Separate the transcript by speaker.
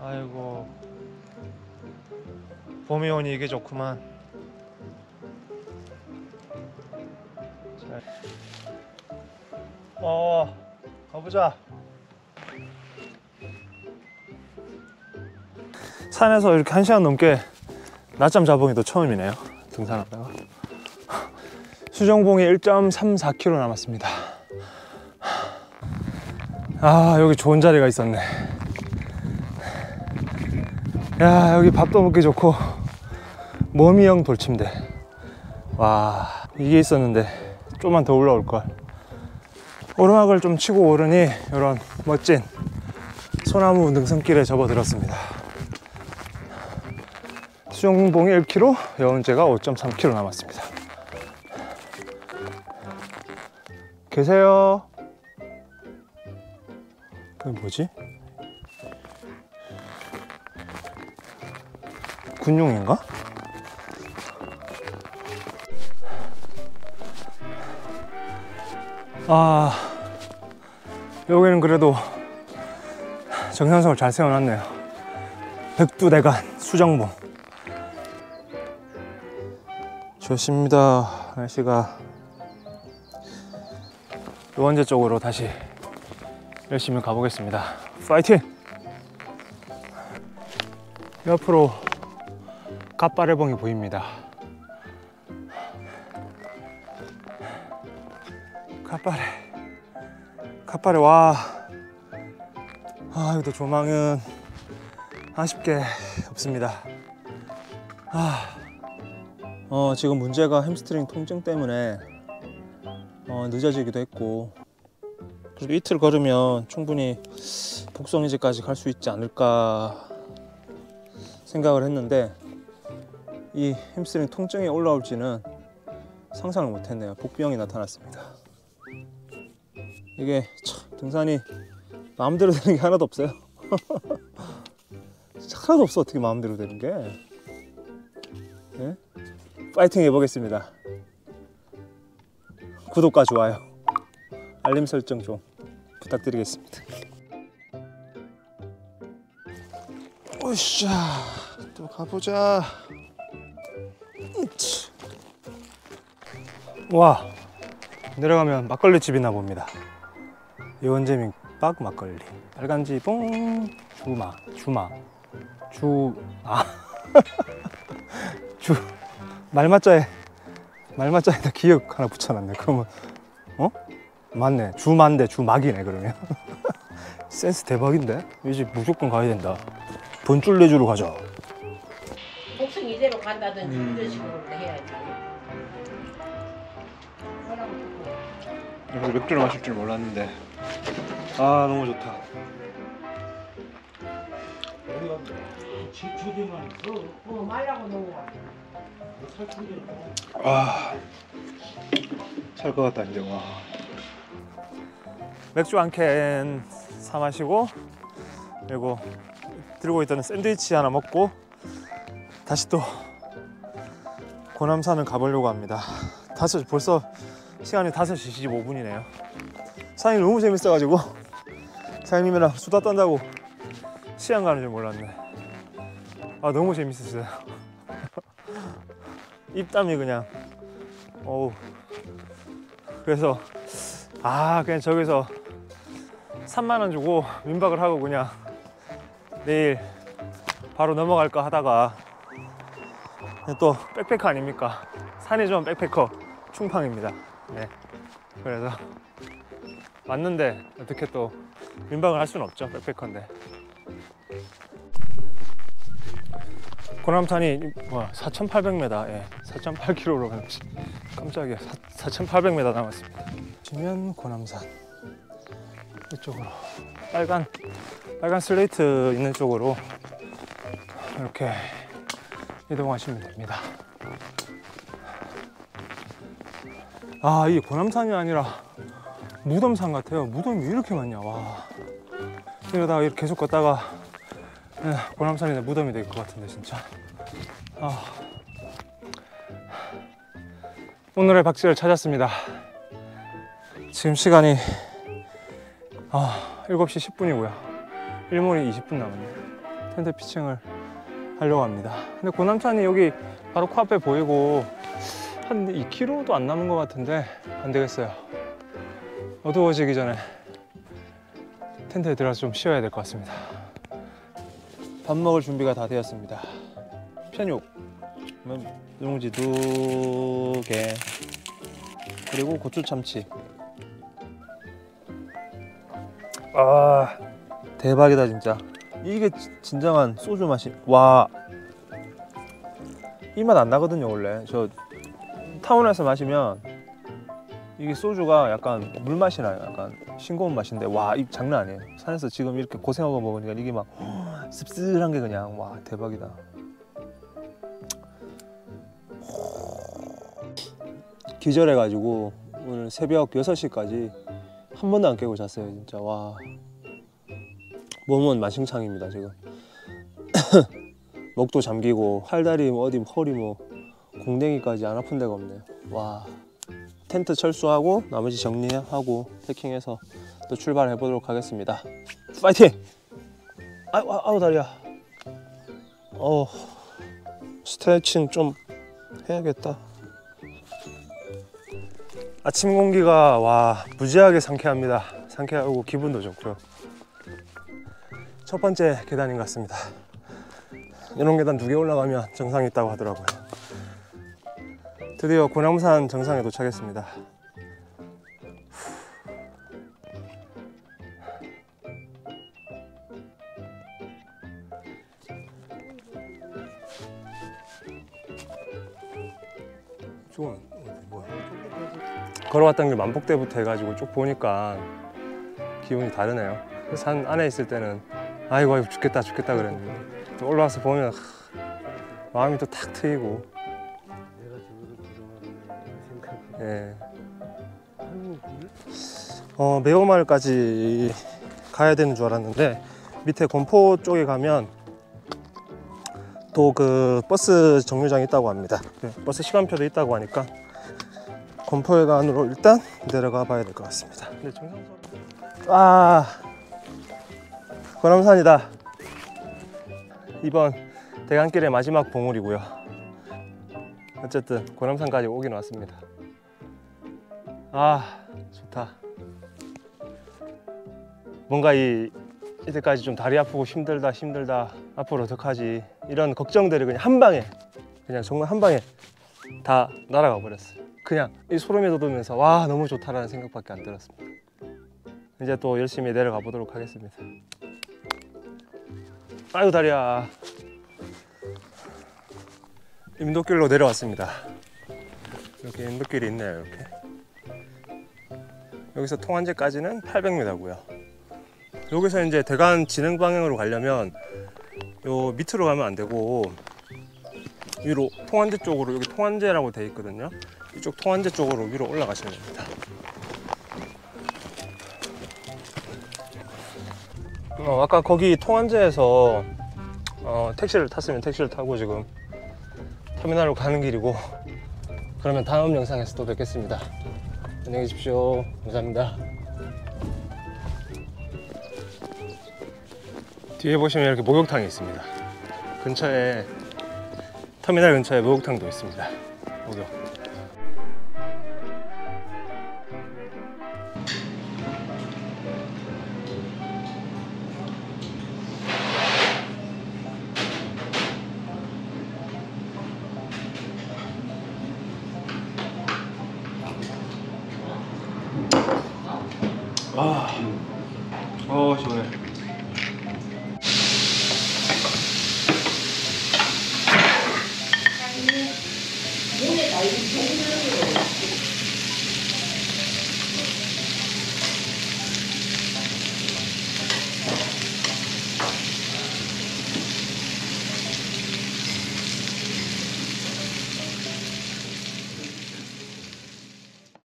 Speaker 1: 아이고. 봄이 오니 이게 좋구만. 자, 어 가보자. 산에서 이렇게 한 시간 넘게 낮잠 자봉이 또 처음이네요 등산하다가. 수정봉이 1.34km 남았습니다. 아 여기 좋은 자리가 있었네 야 여기 밥도 먹기 좋고. 머미형 돌침대. 와 이게 있었는데 좀만 더 올라올 걸. 오르막을 좀 치고 오르니 이런 멋진 소나무 능선길에 접어들었습니다. 수영봉이 1km 여운제가 5.3km 남았습니다. 계세요? 그게 뭐지? 군용인가? 아 여기는 그래도 정상석을 잘 세워놨네요 백두대간 수정봉 좋습니다 날씨가 요원제 쪽으로 다시 열심히 가보겠습니다 파이팅! 옆으로 갓바레봉이 보입니다. 갓바레, 갓바레 와. 아 여기도 조망은 아쉽게 없습니다. 아, 어 지금 문제가 햄스트링 통증 때문에 어, 늦어지기도 했고 그래도 이틀 걸으면 충분히 복성이제까지 갈 수 있지 않을까 생각을 했는데 이 햄스트링 통증이 올라올지는 상상을 못했네요. 복병이 나타났습니다. 이게 참 등산이 마음대로 되는 게 하나도 없어요. 하나도 없어 어떻게 마음대로 되는 게. 예? 파이팅 해보겠습니다. 구독과 좋아요, 알림 설정 좀 부탁드리겠습니다. 오샤 또 가보자. 와 내려가면 막걸리 집이나 봅니다. 예원재민 빡 막걸리 빨간 지붕 주마 주마 주아 주 말맞자에 말맞자에다 기억 하나 붙여놨네. 그러면 어 맞네 주만데 주막이네 그러면 센스 대박인데 이 집 무조건 가야 된다. 돈줄 내주러 가자.
Speaker 2: 복숭 이대로 간다든지
Speaker 1: 음.
Speaker 2: 이런 식으로 해야지.
Speaker 1: 여기서 맥주를 마실 줄 몰랐는데. 아 너무 좋다.
Speaker 2: 어, 말라고 놓은 거.
Speaker 1: 아살 것 같다 이제. 와. 맥주 한 캔 사 마시고 그리고 들고 있던 샌드위치 하나 먹고 다시 또 고남산을 가보려고 합니다. 다섯 벌써 시간이 5시 25분이네요. 산이 너무 재밌어가지고. 사장님이랑 수다 떤다고 시간 가는 줄 몰랐네. 아 너무 재밌었어요. 입담이 그냥. 어우. 그래서 아 그냥 저기서 3만 원 주고 민박을 하고 그냥 내일 바로 넘어갈까 하다가 또 백패커 아닙니까? 산이 좀 백패커 충팡입니다 네. 그래서 왔는데 어떻게 또 민박을 할 수는 없죠 백패커인데. 고남산이 뭐 4,800m, 예, 4.8km로 가는지. 깜짝이야, 4,800m 남았습니다. 지면 고남산. 이쪽으로. 빨간 빨간 슬레이트 있는 쪽으로 이렇게 이동하시면 됩니다. 아, 이 고남산이 아니라 무덤산 같아요. 무덤이 왜 이렇게 많냐, 와. 이러다가 이렇게 계속 걷다가 예, 고남산이나 무덤이 될 것 같은데 진짜. 아. 오늘의 박지를 찾았습니다. 지금 시간이 아, 7시 10분이고요. 일몰이 20분 남았네요. 텐트 피칭을 하려고 합니다. 근데 고남산이 여기 바로 코앞에 보이고 한 2km도 안 남은 것 같은데 안 되겠어요. 어두워지기 전에 텐트에 들어가서 좀 쉬어야 될 것 같습니다. 밥 먹을 준비가 다 되었습니다. 편육, 누룽지 두 개, 그리고 고추 참치. 아 대박이다 진짜. 이게 지- 진정한 소주 맛이 와. 이 맛 안 나거든요 원래. 저 타운에서 마시면 이게 소주가 약간 물 맛이 나요. 약간 싱거운 맛인데 와이 장난 아니에요. 산에서 지금 이렇게 고생하고 먹으니까 이게 막 씁쓸한 게 그냥 와 대박이다. 기절해가지고 오늘 새벽 6시까지 한 번도 안 깨고 잤어요 진짜 와 몸은 만신창입니다 지금 목도 잠기고 팔다리 뭐 어디 허리 뭐 공댕이까지 안 아픈 데가 없네요 와 텐트 철수하고 나머지 정리하고 패킹해서 또 출발해 보도록 하겠습니다 파이팅 아우 아우, 아우 다리야 어 스트레칭 좀 해야겠다 아침 공기가 와 무지하게 상쾌합니다. 상쾌하고 기분도 좋고요. 첫 번째 계단인 것 같습니다. 이런 계단 두 개 올라가면 정상이 있다고 하더라고요. 드디어 고남산 정상에 도착했습니다. 저건 뭐야? 걸어왔던 길 만복대부터 해가지고 쭉 보니까 기분이 다르네요. 산 안에 있을 때는 아이고 아이고 죽겠다 죽겠다 그랬는데 또 올라와서 보면 하, 마음이 또 탁 트이고 예. 어, 매호마을까지 가야 되는 줄 알았는데 밑에 권포 쪽에 가면 또 그 버스 정류장이 있다고 합니다. 네, 버스 시간표도 있다고 하니까 건포회관으로 일단 내려가 봐야 될 것 같습니다. 네, 정상선. 아, 고남산이다. 이번 대강길의 마지막 봉우리고요. 어쨌든 고남산까지 오긴 왔습니다. 아, 좋다. 뭔가 이 이때까지 좀 다리 아프고 힘들다 힘들다 앞으로 어떡하지 이런 걱정들이 그냥 한 방에 그냥 정말 한 방에 다 날아가 버렸어요. 그냥 이 소름이 돋으면서 와 너무 좋다라는 생각밖에 안 들었습니다. 이제 또 열심히 내려가 보도록 하겠습니다. 아유 다리야. 임도길로 내려왔습니다. 이렇게 임도길이 있네요. 이렇게 여기서 통안제까지는 800m고요. 여기서 이제 대간 진행 방향으로 가려면 요 밑으로 가면 안 되고 위로 통안제 쪽으로 여기 통안제라고 돼 있거든요. 이쪽 통안제 쪽으로 위로 올라가셔야 됩니다. 어, 아까 거기 통안제에서 어, 택시를 탔으면 택시를 타고 지금 터미널로 가는 길이고 그러면 다음 영상에서 또 뵙겠습니다. 안녕히 계십시오. 감사합니다. 뒤에 보시면 이렇게 목욕탕이 있습니다. 근처에 터미널 근처에 목욕탕도 있습니다. 목욕. 아, 어 시원해. 몸에 나이 좀